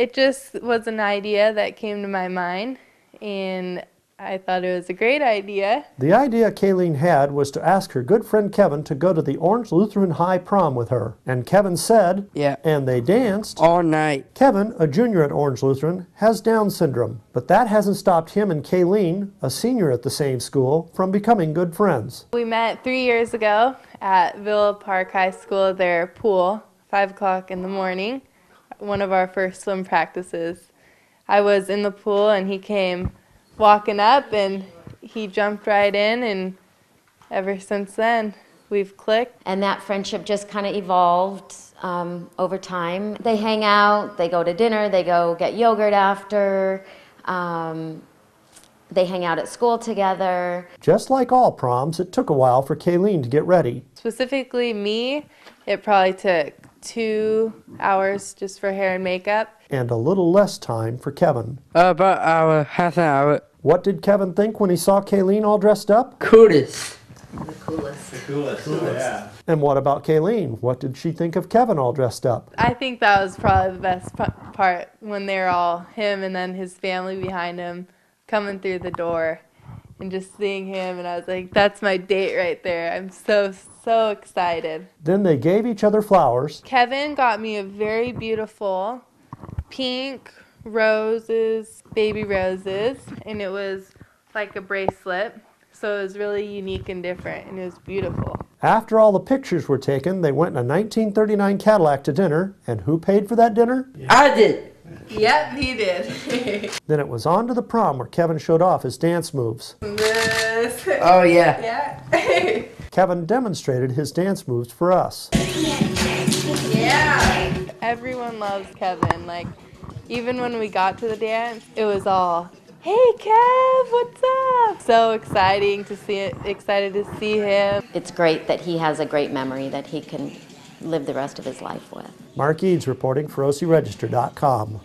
It just was an idea that came to my mind, and I thought it was a great idea. The idea Kayleen had was to ask her good friend Kevin to go to the Orange Lutheran High prom with her. And Kevin said, Yeah. and they danced. All night. Kevin, a junior at Orange Lutheran, has Down syndrome, but that hasn't stopped him and Kayleen, a senior at the same school, from becoming good friends. We met three years ago at Villa Park High School, their pool, 5 o'clock in the morning, one of our first swim practices. I was in the pool and he came walking up and he jumped right in, and ever since then, we've clicked. And that friendship just kind of evolved um, over time. They hang out, they go to dinner, they go get yogurt after, um, they hang out at school together. Just like all proms, it took a while for Kayleen to get ready. Specifically, me, it probably took two hours just for hair and makeup. and a little less time for Kevin. About hour, half an hour. What did Kevin think when he saw Kayleen all dressed up? Coolest. The coolest. The coolest. Oh, yeah. And what about Kayleen? What did she think of Kevin all dressed up? I think that was probably the best p- part when they were all him and then his family behind him coming through the door and just seeing him and I was like that's my date right there. I'm so so excited. Then they gave each other flowers, Kevin got me a very beautiful pink roses, baby roses, and it was like a bracelet. So it was really unique and different and it was beautiful. After all the pictures were taken, they went in a 1939 Cadillac to dinner. And who paid for that dinner? I did. Yep, he did. Then it was on to the prom where Kevin showed off his dance moves. this. Oh, yeah. Yeah. Kevin demonstrated his dance moves for us. yeah. Everyone loves Kevin. Like, even when we got to the dance, it was all, "Hey, Kev, what's up?" So exciting to see it. Excited to see him. It's great that he has a great memory that he can live the rest of his life with. Mark Eades reporting for OCRegister.com.